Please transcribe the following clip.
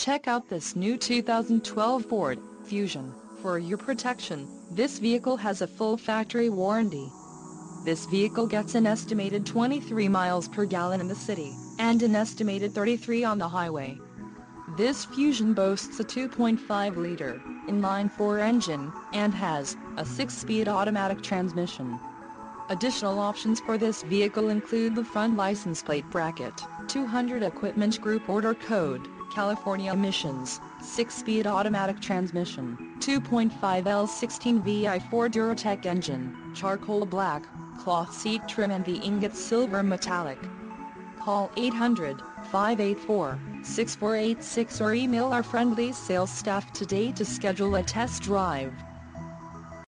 Check out this new 2012 Ford Fusion. For your protection, this vehicle has a full factory warranty. This vehicle gets an estimated 23 miles per gallon in the city, and an estimated 33 on the highway. This Fusion boasts a 2.5-liter, inline-four engine, and has a 6-speed automatic transmission. Additional options for this vehicle include the front license plate bracket, 200 equipment group order code, California emissions, 6-speed automatic transmission, 2.5 L16 VI4 Duratec engine, charcoal black, cloth seat trim and the ingot silver metallic. Call 800-584-6486 or email our friendly sales staff today to schedule a test drive.